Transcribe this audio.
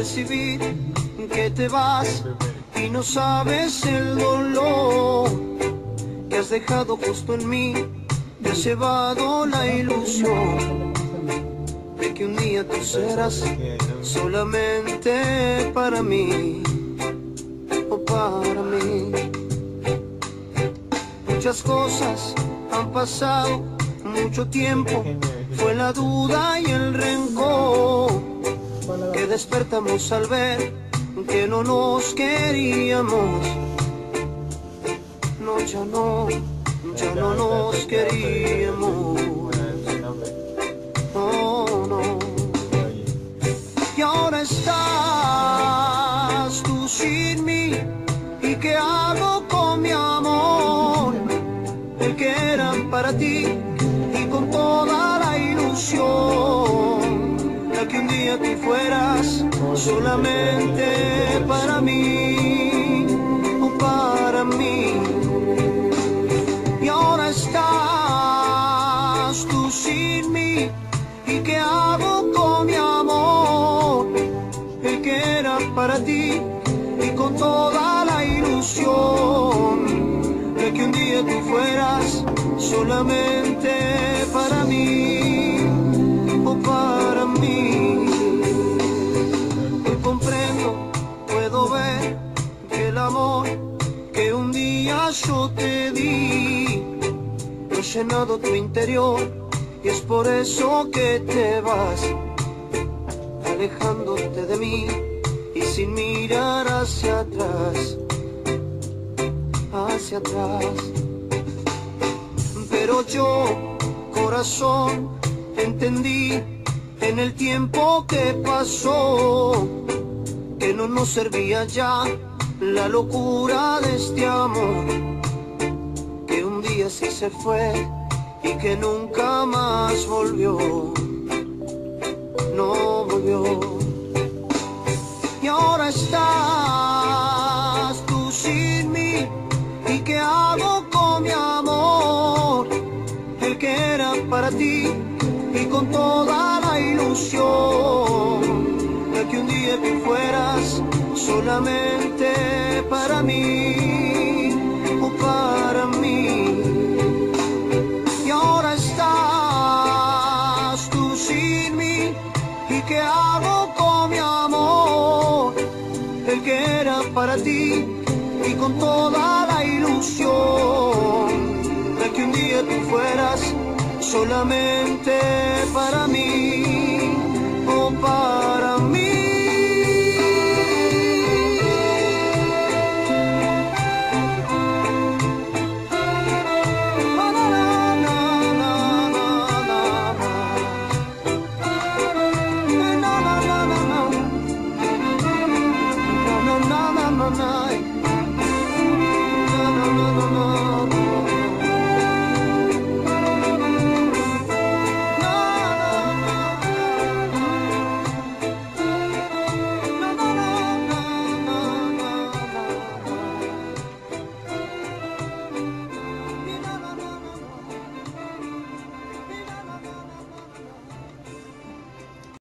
percibir que te vas y no sabes el dolor que has dejado justo en mí. Te has llevado la ilusión de que un día tú serás solamente para mí o para mí. Muchas cosas han pasado, mucho tiempo, fue la duda y el rencor que despertamos al ver que no nos queríamos. No, ya no, ya no nos queríamos. No, no. Y ahora estás tú sin mí. ¿Y qué hago con mi amor? El que era para ti y con toda la ilusión. Que un día tú fueras solamente para mí o para mí. Y ahora estás tú sin mí. ¿Y qué hago con mi amor? El que era para ti y con toda la ilusión de que un día tú fueras solamente llenado tu interior y es por eso que te vas alejándote de mí y sin mirar hacia atrás, hacia atrás. Pero yo, corazón, entendí en el tiempo que pasó que no nos servía ya la locura de este amor, que un día sí se fue y que nunca más volvió, no volvió. Y ahora estás tú sin mí, ¿y qué hago con mi amor? El que era para ti y con toda la ilusión de que un día tú fueras solamente para mí mi amor? El que era para ti y con toda la ilusión de que un día tú fueras solamente para mí